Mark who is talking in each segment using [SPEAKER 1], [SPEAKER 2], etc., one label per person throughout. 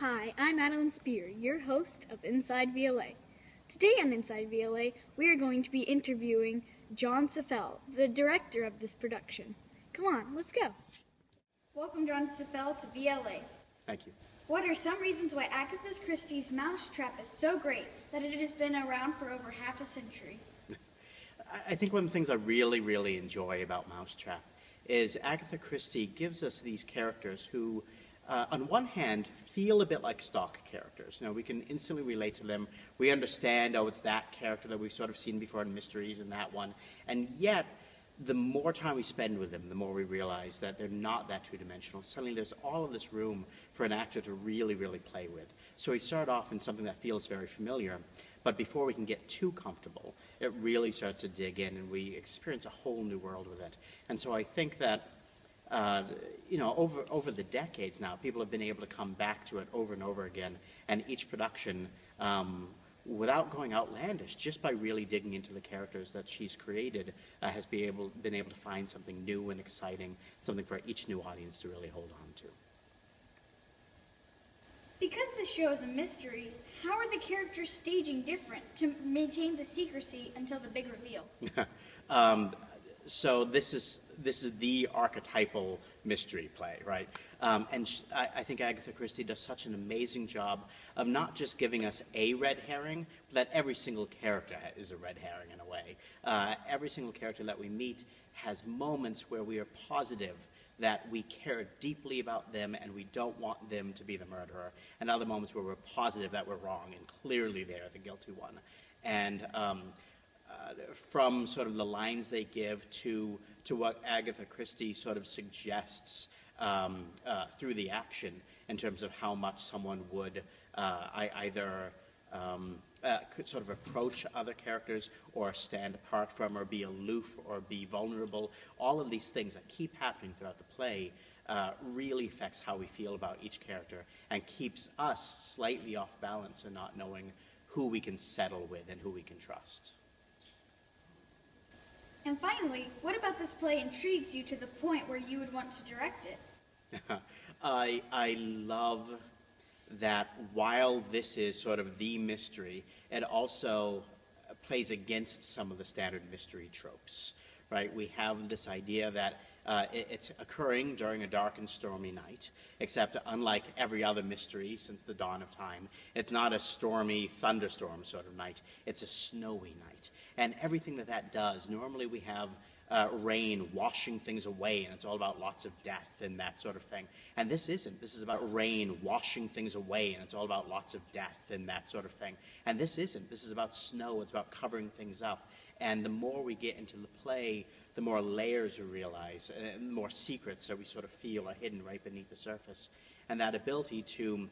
[SPEAKER 1] Hi, I'm Madeline Spear, your host of Inside VLA. Today on Inside VLA, we are going to be interviewing John Safel, the director of this production. Come on, let's go. Welcome, John Safel, to VLA.
[SPEAKER 2] Thank you.
[SPEAKER 1] What are some reasons why Agatha Christie's Mousetrap is so great that it has been around for over half a century?
[SPEAKER 2] I think one of the things I really, really enjoy about Mousetrap is Agatha Christie gives us these characters who, uh, on one hand, feel a bit like stock characters. You know, we can instantly relate to them. We understand, oh, it's that character that we've sort of seen before in Mysteries and that one. And yet, the more time we spend with them, the more we realize that they're not that two-dimensional. Suddenly there's all of this room for an actor to really, really play with. So we start off in something that feels very familiar, but before we can get too comfortable, it really starts to dig in and we experience a whole new world with it. And so I think that, uh, you know, over, over the decades now, people have been able to come back to it over and over again, and each production um, without going outlandish, just by really digging into the characters that she's created, uh, has be able, been able to find something new and exciting, something for each new audience to really hold on to.
[SPEAKER 1] Because the show is a mystery, how are the characters staging different to maintain the secrecy until the big reveal?
[SPEAKER 2] um, so this is this is the archetypal mystery play, right? Um, and I, I, think Agatha Christie does such an amazing job of not just giving us a red herring, but that every single character is a red herring in a way. Uh, every single character that we meet has moments where we are positive that we care deeply about them and we don't want them to be the murderer, and other moments where we're positive that we're wrong and clearly they're the guilty one. And um, from sort of the lines they give to, to what Agatha Christie sort of suggests um, uh, through the action in terms of how much someone would uh, either um, uh, could sort of approach other characters or stand apart from or be aloof or be vulnerable. All of these things that keep happening throughout the play uh, really affects how we feel about each character and keeps us slightly off balance and not knowing who we can settle with and who we can trust.
[SPEAKER 1] Finally, what about this play intrigues you to the point where you would want to direct it?
[SPEAKER 2] I, I love that while this is sort of the mystery, it also plays against some of the standard mystery tropes, right? We have this idea that uh, it, it's occurring during a dark and stormy night, except unlike every other mystery since the dawn of time, it's not a stormy thunderstorm sort of night, it's a snowy night. And everything that that does, normally we have uh, rain washing things away, and it's all about lots of death and that sort of thing. And this isn't. This is about rain washing things away, and it's all about lots of death and that sort of thing. And this isn't. This is about snow. It's about covering things up. And the more we get into the play, the more layers we realize, and the more secrets that we sort of feel are hidden right beneath the surface. And that ability to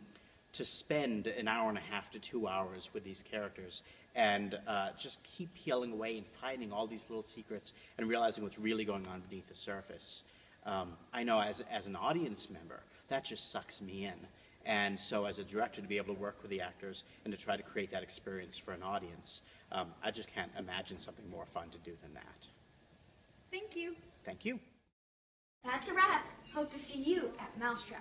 [SPEAKER 2] to spend an hour and a half to two hours with these characters and uh, just keep peeling away and finding all these little secrets and realizing what's really going on beneath the surface. Um, I know as, as an audience member, that just sucks me in. And so as a director, to be able to work with the actors and to try to create that experience for an audience, um, I just can't imagine something more fun to do than that.
[SPEAKER 1] Thank you.
[SPEAKER 2] Thank you.
[SPEAKER 1] That's a wrap. Hope to see you at Mousetrap.